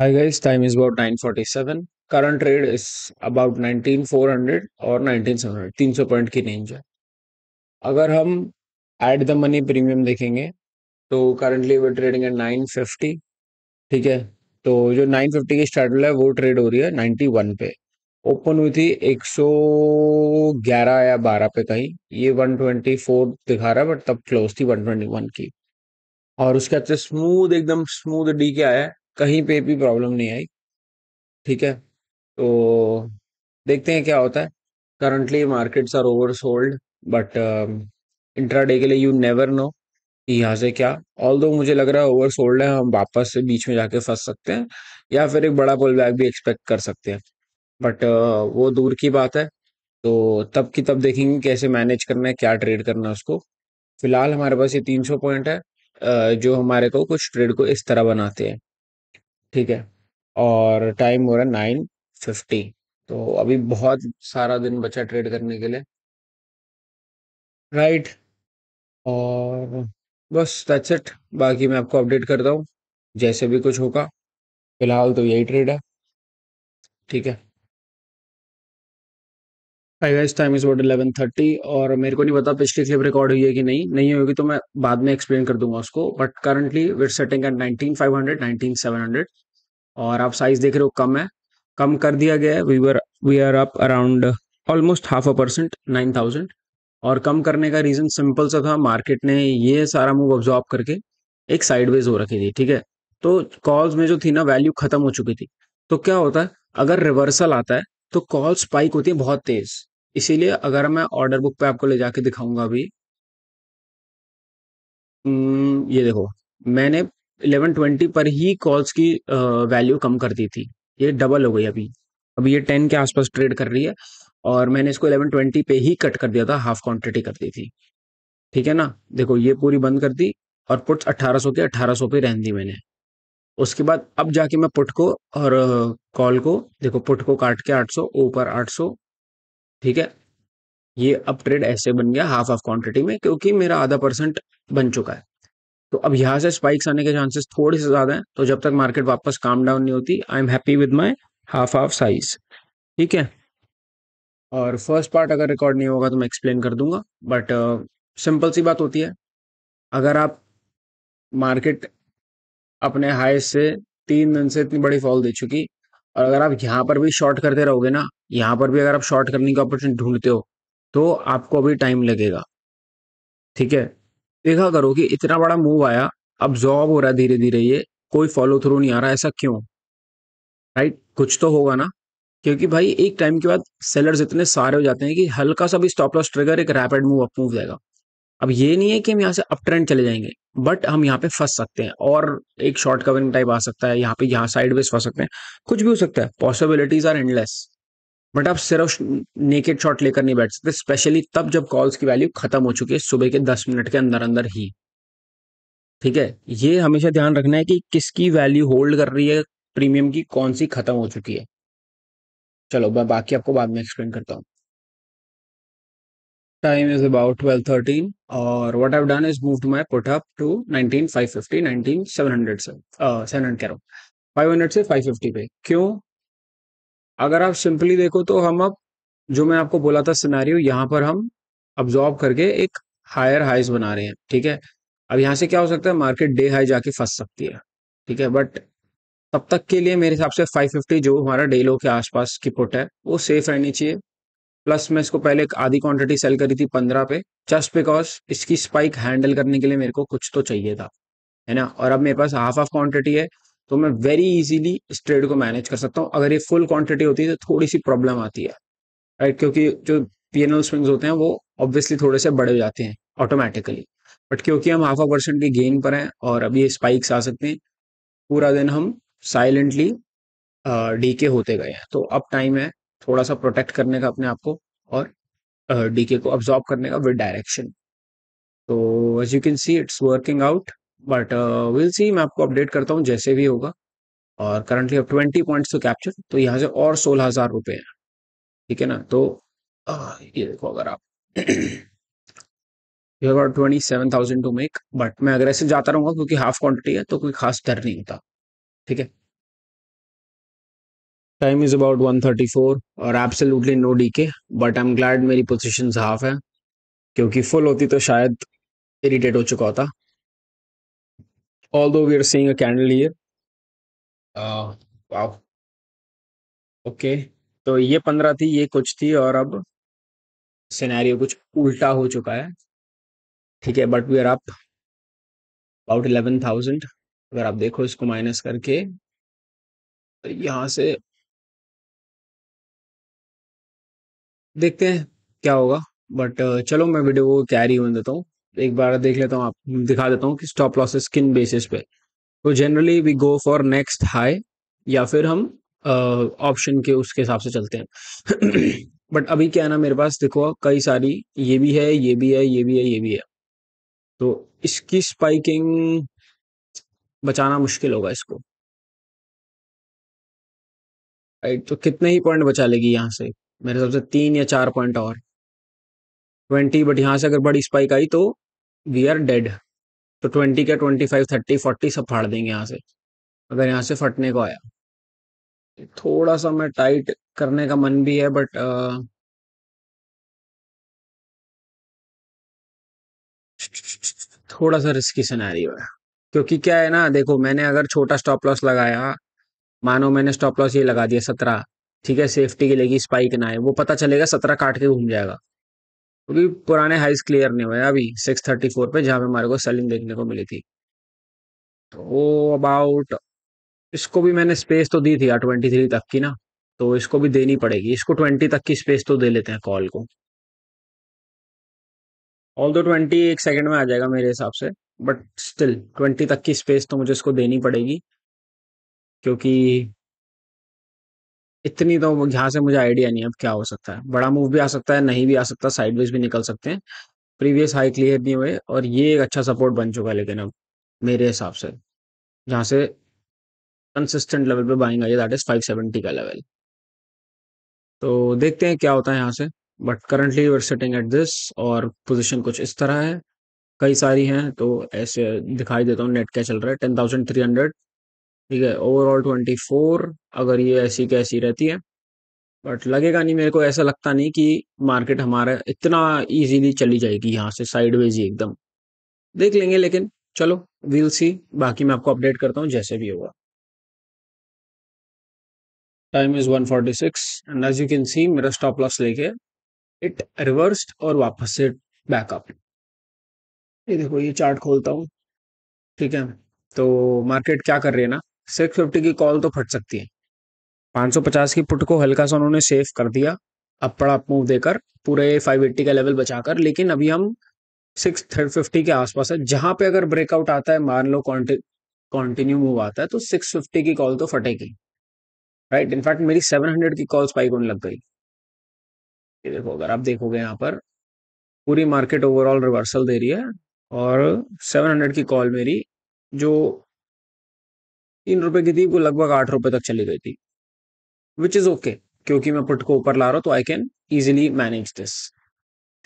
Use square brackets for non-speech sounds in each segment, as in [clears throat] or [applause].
Hi guys, time is about 9:47. Current trade is about 19400 और 19700 300 point की range है। अगर हम एड द मनी प्रीमियम देखेंगे तो करंटली वो ट्रेडिंग है 950 ठीक है? तो जो 950 की स्टार्ट है वो ट्रेड हो रही है 91 पे। ओपन हुई थी 111 या 12 पे कहीं। ये 124 दिखा रहा है बट तब क्लोज थी 121 की। और उसके से स्मूथ एकदम स्मूथ डी के आया है। कहीं पे भी प्रॉब्लम नहीं आई, ठीक है? तो देखते हैं क्या होता है। Currently markets are oversold but intraday के लिए यू नेवर नो कि यहाँ से क्या। ऑल दो मुझे लग रहा है ओवर सोल्ड है, हम वापस से बीच में जाके फंस सकते हैं, या फिर एक बड़ा पुल बैक भी एक्सपेक्ट कर सकते हैं। बट वो दूर की बात है तो तब की तब देखेंगे कैसे मैनेज करना है, क्या ट्रेड करना है उसको। फ़िलहाल हमारे पास ये 300 पॉइंट है जो हमारे को कुछ ट्रेड को इस तरह बनाते हैं। ठीक है। और टाइम हो रहा है नाइन फिफ्टी तो अभी बहुत सारा दिन बचा ट्रेड करने के लिए। राइट और बस दैट्स इट बाकी मैं आपको अपडेट करता हूँ। जैसे भी कुछ होगा, फ़िलहाल तो यही ट्रेड है। ठीक है। हाय टाइम इज़ अबाउट 11:30 और मेरे को नहीं पता पिछली क्लिप रिकॉर्ड हुई है कि नहीं। नहीं होगी तो मैं बाद में एक्सप्लेन कर दूँगा उसको। But currently we're setting at 19500 19700 और आप साइज़ देख रहे हो कम है। कम कर दिया गया है। We were we are up around almost half a percent nine thousand और कम करने का रीजन सिंपल सा था। मार्केट ने ये सारा मूव ऑब्जॉर्व करके एक साइडवेज हो रखी थी ठीक है? तो कॉल्स में जो थी ना वैल्यू खत्म हो चुकी थी। तो क्या होता है? अगर रिवर्सल आता है तो कॉल स्पाइक होती है बहुत तेज। इसीलिए अगर मैं ऑर्डर बुक पे आपको ले जाके दिखाऊँगा अभी। हम्म, ये देखो मैंने 1120 पर ही कॉल्स की वैल्यू कम कर दी थी। ये डबल हो गई अभी। अभी ये 10 के आसपास ट्रेड कर रही है और मैंने इसको 1120 पे ही कट कर दिया था हाफ़ क्वांटिटी कर दी थी। ठीक है ना? देखो, ये पूरी बंद कर दी और पुट्स 1800 के 1800 पे रहन दी मैंने। उसके बाद अब जाके मैं पुट को और कॉल को, देखो पुट को काट के 800 ऊपर 800 ठीक है? ये अब ट्रेड ऐसे बन गया हाफ़ हाफ़ क्वांटिटी में, क्योंकि मेरा आधा परसेंट बन चुका है। तो अब यहाँ से स्पाइक्स आने के चांसेस थोड़े से ज़्यादा हैं तो जब तक मार्केट वापस काम डाउन नहीं होती I am happy with my half half size ठीक है? और फ़र्स्ट पार्ट अगर रिकॉर्ड नहीं होगा तो मैं एक्सप्लेन कर दूँगा बट सिंपल सी बात होती है। अगर आप मार्केट अपने हाई से तीन दिन से इतनी बड़ी फॉल दे चुकी, और अगर आप यहाँ पर भी शॉर्ट करते रहोगे ना, यहाँ पर भी अगर आप शॉर्ट करने की अपॉर्चुनिटी ढूंढते हो तो आपको अभी टाइम लगेगा। ठीक है? देखा करो कि इतना बड़ा मूव आया अब जॉब हो रहा है धीरे धीरे ये कोई फॉलो थ्रू नहीं आ रहा, ऐसा क्यों? राइट कुछ तो होगा ना? क्योंकि भाई, एक टाइम के बाद सेलर्स इतने सारे हो जाते हैं कि हल्का सा भी स्टॉप लॉस ट्रिगर एक रैपिड मूव अप मूव जाएगा अब ये नहीं है कि हम यहाँ से अप ट्रेंड चले जाएँगे बट हम यहाँ पे फंस सकते हैं और एक शॉर्ट कवरिंग टाइप आ सकता है, यहाँ पे यहाँ साइड वेज फंस सकते हैं। कुछ भी हो सकता है पॉसिबिलिटीज आर एंडलेस बट आप सिर्फ़ नेकेड शॉट लेकर नहीं बैठ सकते स्पेशली तब जब कॉल्स की वैल्यू खत्म हो चुकी है सुबह के दस मिनट के अंदर अंदर ही। ठीक है? ये हमेशा ध्यान रखना है कि किसकी वैल्यू होल्ड कर रही है प्रीमियम की कौन सी खत्म हो चुकी है। चलो मैं बाकी आपको बाद में एक्सप्लेन करता हूँ। टाइम इज़ अबाउट 12:13 और what I done is move my put up to 19550 19700 से uh, 700 कह रहा हूँ। 500 से 550 पे। क्यों? अगर आप सिंपली देखो तो हम अब, जो मैं आपको बोला था सिनेरियो यहाँ पर हम अब्जॉर्ब करके एक हायर हाइज बना रहे हैं, ठीक है? अब यहाँ से क्या हो सकता है? मार्केट डे हाई जाके फंस सकती है, ठीक है? बट तब तक के लिए मेरे हिसाब से 550 जो हमारा डे लो के आसपास की पुट है, वो सेफ़ रहनी चाहिए। प्लस मैं इसको पहले एक आधी क्वांटिटी सेल करी थी पंद्रह पे जस्ट बिकॉज़ इसकी स्पाइक हैंडल करने के लिए मेरे को कुछ तो चाहिए था, है ना? और अब मेरे पास हाफ़ हाफ़ क्वांटिटी है तो मैं वेरी इजीली इस ट्रेड को मैनेज कर सकता हूँ। अगर ये फुल क्वांटिटी होती है तो थोड़ी सी प्रॉब्लम आती है राइट क्योंकि जो पीएनएल स्विंग्स होते हैं, वो ऑब्वियसली थोड़े से हो जाते हैं ऑटोमेटिकली बट क्योंकि हम हाफ़ अ परसेंट के गेन पर हैं, और अभी स्पाइक्स आ सकते हैं, पूरा दिन हम साइलेंटली डीके होते गए हैं। तो अब टाइम है थोड़ा सा प्रोटेक्ट करने का अपने आप को, और डीके को अब्जॉर्ब करने का विद डायरेक्शन तो as you can see it's working out but will see मैं आपको अपडेट करता हूँ जैसे भी होगा। और करंटली अब ट्वेंटी पॉइंट्स टू कैप्चर तो यहाँ से और सोलह हज़ार रुपए हैं। ठीक है ना? तो uh, ये देखो अगर आप। You have twenty seven thousand to make but मैं अग्रेसिव जाता रहूँगा क्योंकि हाफ़ क्वांटिटी है तो कोई खास डर नहीं होता। ठीक है? टाइम इज़ अबाउट 134 और absolutely no decay but I am glad मेरी पोजीशन हाफ़ है। क्योंकि फुल होती तो शायद इरिटेट हो चुका होता। Although we are seeing a candle here. Uh, wow. Okay okay. तो ये पंद्रह थी ये कुछ थी और अब सिनेरियो कुछ उल्टा हो चुका है। ठीक है but we are up about eleven thousand अगर आप देखो इसको माइनस करके तो यहाँ से देखते हैं क्या होगा। बट चलो मैं वीडियो को कैरी होने देता हूँ। एक बार देख लेता हूँ आप दिखा देता हूँ कि स्टॉप लॉसेस किन बेसिस पे। तो generally we go for next high या फिर हम ऑप्शन uh, के उसके हिसाब से चलते हैं। [clears throat] बट अभी क्या है ना मेरे पास देखो कई सारी ये भी है ये भी है ये भी है ये भी है। तो इसकी स्पाइकिंग बचाना मुश्किल होगा इसको। राइट तो कितने ही पॉइंट बचा लेगी यहाँ से? मेरे हिसाब से तीन या चार पॉइंट और। ट्वेंटी बट यहाँ से अगर बड़ी स्पाइक आई तो वी आर डेड तो ट्वेंटी का ट्वेंटी फाइव थर्टी फोर्टी सब फाड़ देंगे यहाँ से। अगर यहाँ से फटने को आया। थोड़ा सा मैं टाइट करने का मन भी है बट थोड़ा सा रिस्की सिनेरियो है। क्योंकि क्या है ना, देखो मैंने अगर छोटा स्टॉप लॉस लगाया, मानो मैंने स्टॉप लॉस ये लगा दिया सत्रह, ठीक है सेफ्टी के लिए स्पाइक ना आए, वो पता चलेगा सत्रह काट के घूम जाएगा। क्योंकि पुराने हाइस क्लियर नहीं हुए अभी सिक्स थर्टी फोर पे जहाँ पे हमारे को सेलिंग देखने को मिली थी। तो अबाउट इसको भी मैंने स्पेस तो दी थी यार ट्वेंटी थ्री तक की ना। तो इसको भी देनी पड़ेगी। इसको ट्वेंटी तक की स्पेस तो दे लेते हैं कॉल को। ऑल दो ट्वेंटी एक सेकेंड में आ जाएगा मेरे हिसाब से बट स्टिल ट्वेंटी तक की स्पेस तो मुझे इसको देनी पड़ेगी। क्योंकि इतनी तो यहाँ से मुझे आइडिया नहीं अब क्या हो सकता है। बड़ा मूव भी आ सकता है, नहीं भी आ सकता साइडवेज भी निकल सकते हैं। प्रीवियस हाई क्लियर नहीं हुए और ये एक अच्छा सपोर्ट बन चुका है लेकिन अब मेरे हिसाब से। जहाँ से कंसिस्टेंट लेवल पे बाइंग आई है दैट इज़ 570 का लेवल तो देखते हैं क्या होता है यहाँ से। But currently we're sitting at this और पोजिशन कुछ इस तरह है। कई सारी हैं तो ऐसे दिखाई देता हूँ नेट क्या चल रहा है? टेन थाउज़ेंड थ्री हंड्रेड ठीक है ओवरऑल ट्वेंटी फोर अगर ये ऐसी कैसी रहती है। बट लगेगा नहीं, मेरे को ऐसा लगता नहीं कि मार्केट हमारा इतना इजीली चली जाएगी यहाँ से साइडवेज ही एकदम। देख लेंगे, लेकिन चलो वील सी बाकी मैं आपको अपडेट करता हूँ, जैसे भी होगा। Time is 146 and as you can see मेरा स्टॉप लॉस लेके इट रिवर्स्ड और वापस से बैकअप ये देखो, ये चार्ट खोलता हूँ। ठीक है तो मार्केट क्या कर रही है ना? सिक्स फिफ्टी की कॉल तो फट सकती है। 550 की पुट को हल्का सा उन्होंने सेव कर दिया। अब बड़ा मूव देकर, पूरे 580 का लेवल बचाकर, लेकिन अभी हम सिक्स थर्ड फिफ्टी के आसपास है। जहाँ पे अगर ब्रेकआउट आता है, मान लो कॉन्टिन्यू मूव आता है तो सिक्स फिफ्टी की कॉल तो फटेगी। राइट इनफैक्ट मेरी सेवन हंड्रेड की कॉल स्पाइक होने लग गई। ये देखो, अगर आप देखोगे यहाँ पर, पूरी मार्केट ओवरऑल रिवर्सल दे रही है, और सेवन हंड्रेड की कॉल मेरी, जो तीन रुपए की थी, वो लगभग आठ रुपए तक चली गई थी विच इज़ ओके क्योंकि मैं पुट को ऊपर ला रहा हूँ तो I can easily manage this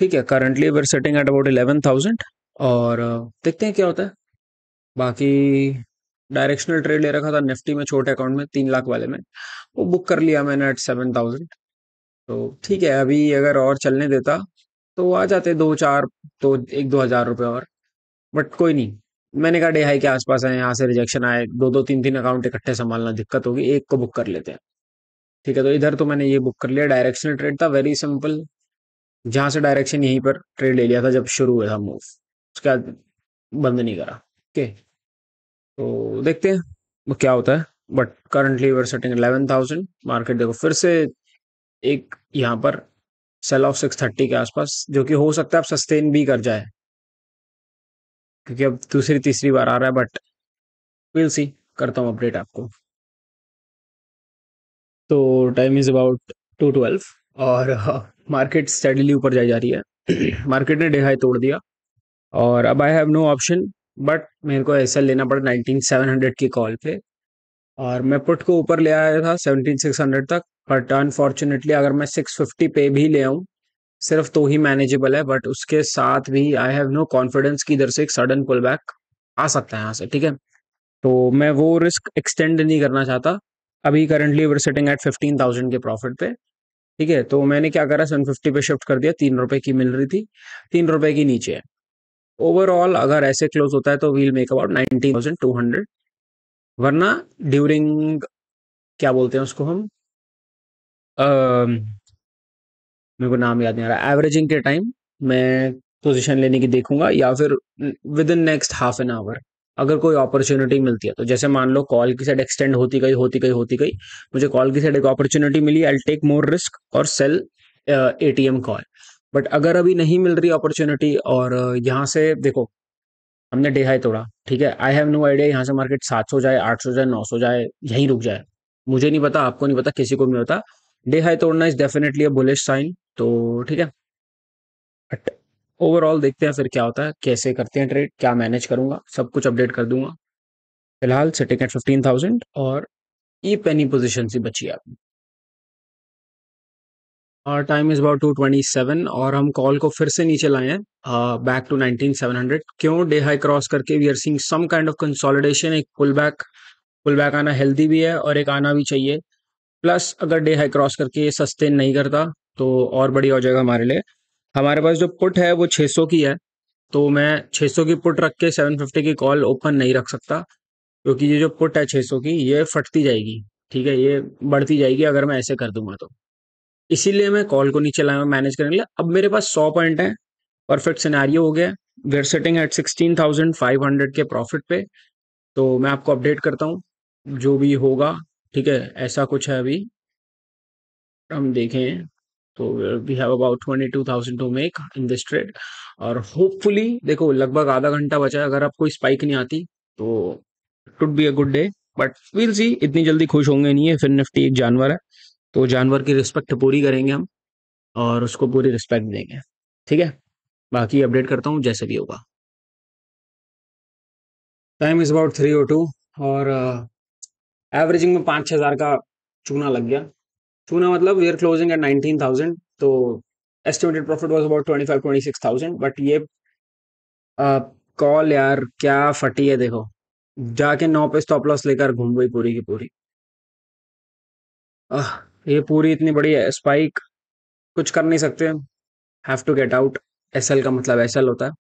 ठीक है currently we're setting at about eleven thousand और देखते हैं क्या होता है। बाकी डायरेक्शनल ट्रेड ले रखा था निफ्टी में छोटे अकाउंट में, तीन लाख वाले में, वो बुक कर लिया मैंने एट सेवन थाउज़ेंड तो ठीक है, अभी अगर और चलने देता तो आ जाते दो चार तो एक दो हज़ार रुपये और बट कोई नहीं। मैंने कहा, डे हाई के आसपास है? यहाँ से रिजेक्शन आए। दो दो, तीन तीन अकाउंट इकट्ठे संभालना दिक्कत होगी। एक को बुक कर लेते हैं। ठीक है तो इधर तो मैंने ये बुक कर लिया। डायरेक्शनल ट्रेड था वेरी सिंपल जहाँ से डायरेक्शन यहीं पर ट्रेड ले लिया था जब शुरू हुआ था मूव उसके बाद बंद नहीं करा। ओके तो देखते हैं क्या होता है। But currently we're setting eleven thousand market देखो, फिर से एक यहाँ पर सेल ऑफ़ सिक्स थर्टी के आसपास, जो कि हो सकता है आप सस्टेन भी कर जाए। क्योंकि अब दूसरी, तीसरी बार आ रहा है बट विल सी करता हूँ अपडेट आपको। तो time is about two twelve और मार्केट स्टडीली ऊपर जाई जा रही है। मार्केट ने डे हाई तोड़ दिया। और अब I have no option but मेरे को ऐसा लेना पड़ा नाइनटीन सेवन हंड्रेड की कॉल पे। और मैं पुट को ऊपर ले आया था सेवनटीन सिक्स हंड्रेड तक बट अनफॉर्चुनेटली अगर मैं सिक्स फिफ्टी पे भी ले आऊँ सिर्फ़ तो ही मैनेजेबल है बट उसके साथ भी आई हैव नो कॉन्फिडेंस कि इधर से एक सडन पुल बैक आ सकता है यहाँ से ठीक है? तो मैं वो रिस्क एक्सटेंड नहीं करना चाहता। अभी currently we're sitting at fifteen thousand के प्रॉफिट पे ठीक है? तो मैंने क्या करा? सेवन फिफ्टी पे शिफ्ट कर दिया तीन रुपए की मिल रही थी तीन रुपए की नीचे है। ओवरऑल अगर ऐसे क्लोज होता है तो we'll make about nineteen thousand two hundred वरना ड्यूरिंग क्या बोलते हैं उसको हम? अम, मेरे को नाम याद नहीं आ रहा। एवरेजिंग के टाइम मैं पोजीशन लेने की देखूँगा या फिर within next half an hour अगर कोई अपॉर्चुनिटी मिलती है। तो जैसे मान लो कॉल की साइड एक्सटेंड होती गई होती गई होती गई, मुझे कॉल की साइड एक अपॉर्चुनिटी मिली आई टेक मोर रिस्क और सेल एटीएम कॉल बट अगर अभी नहीं मिल रही अपॉर्चुनिटी और यहाँ से देखो, हमने डे हाई तोड़ा, ठीक है? आई हैव नो आइडिया यहाँ से मार्केट सात सौ जाए, आठ सौ जाए, नौ सौ जाए, यहीं रुक जाए। मुझे नहीं पता, आपको नहीं पता, किसी को नहीं पता। डे हाई तोड़ना is definitely a bullish sign तो ठीक है। ओवरऑल देखते हैं फिर क्या होता है, कैसे करते हैं ट्रेड क्या मैनेज करूँगा, सब कुछ अपडेट कर दूँगा। फ़िलहाल सिटिंग एट फिफ्टीन थाउज़ेंड और ई पेनी पोजिशन से बची आप और time is about two twenty seven और हम कॉल को फिर से नीचे लाए हैं back to nineteen seven hundred क्यों? डे हाई क्रॉस करके we are seeing some kind of consolidation एक पुल बैक पुल बैक आना हेल्दी भी है और एक आना भी चाहिए। प्लस अगर डे हाई क्रॉस करके ये सस्टेन नहीं करता तो और बड़ी हो जाएगा हमारे लिए। हमारे पास जो पुट है, वो 600 की है। तो मैं 600 की पुट रख के 750 की कॉल ओपन नहीं रख सकता, क्योंकि ये जो पुट है 600 की, ये फटती जाएगी। ठीक है? ये बढ़ती जाएगी अगर मैं ऐसे कर दूँगा तो। इसीलिए मैं कॉल को नीचे लाया मैनेज करने के लिए। अब मेरे पास सौ पॉइंट है। परफेक्ट सिनेरियो हो गया। We are sitting at sixteen thousand five hundred के प्रॉफिट पे। तो मैं आपको अपडेट करता हूँ। जो भी होगा ठीक है, ऐसा कुछ है अभी। हम देखें तो we have about twenty two thousand to make in this trade और होपफुली देखो, लगभग आधा घंटा बचा है, अगर आप कोई स्पाइक नहीं आती तो it'd be a good day but will see इतनी जल्दी खुश होंगे नहीं है, फिर निफ्टी एक जानवर है तो जानवर की रिस्पेक्ट पूरी करेंगे हम और उसको पूरी रिस्पेक्ट देंगे, ठीक है? बाकी अपडेट करता हूँ, जैसे भी होगा। Time is about three o two और एवरेजिंग में पाँच छः हज़ार का चूना लग गया। चूना मतलब we are closing at nineteen thousand तो estimated profit was about twenty five twenty six thousand but ये कॉल यार क्या फटी है देखो। जाके नौ पे स्टॉप लॉस लेकर घूम गई पूरी की पूरी। आह, ये पूरी इतनी बड़ी है स्पाइक कुछ कर नहीं सकते। Have to get out SL का मतलब एसएल होता है।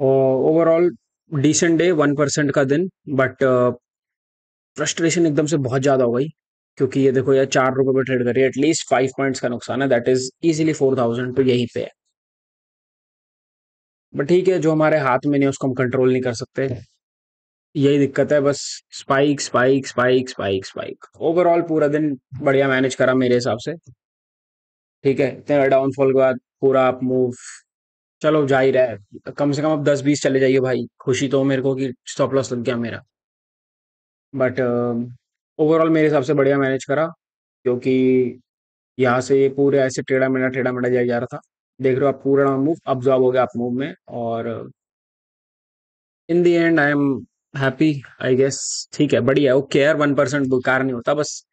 और overall decent day one percent का दिन बट फ्रस्ट्रेशन एकदम से बहुत ज़्यादा हो गई, क्योंकि ये देखो यार चार रुपए पे ट्रेड कर रही है एटलीस्ट फाइव पॉइंट्स का नुकसान है that is easily four thousand तो यहीं पे है। बट ठीक है, जो हमारे हाथ में नहीं उसको हम कंट्रोल नहीं कर सकते। यही दिक्कत है, बस spike spike spike spike spike overall पूरा दिन बढ़िया मैनेज करा मेरे हिसाब से। ठीक है, इतने डाउनफॉल के बाद पूरा अप मूव चलो जा ही रहा है। कम से कम अब दस बीस चले जाइए भाई, खुशी तो मेरे को कि स्टॉप लॉस लग गया मेरा। बट ओवरऑल मेरे हिसाब से बढ़िया मैनेज करा क्योंकि यहाँ से ये पूरे ऐसे टेढ़ा मेढ़ा टेढ़ा मेढ़ा जाया जा रहा था। देख रहे हो आप पूरा मूव अब्जॉर्ब हो गया आप मूव में और in the end I am happy I guess ठीक है बढ़िया ओके यार वन परसेंट बेकार नहीं होता बस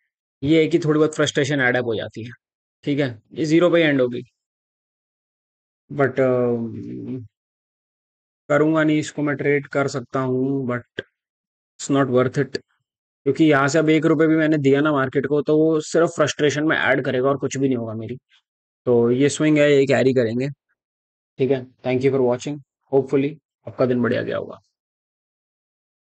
ये है कि थोड़ी बहुत फ्रस्ट्रेशन एडअप हो जाती है ठीक है? ये ज़ीरो पे एंड होगी। बट uh, करूँगा नहीं इसको मैं ट्रेड कर सकता हूँ but it's not worth it क्योंकि यहाँ से अब एक रुपये भी मैंने दिया ना मार्केट को तो वो सिर्फ़ फ्रस्ट्रेशन में ऐड करेगा और कुछ भी नहीं होगा मेरी। तो ये स्विंग है, ये कैरी करेंगे। ठीक है? Thank you for watching hopefully आपका दिन बढ़िया गया होगा।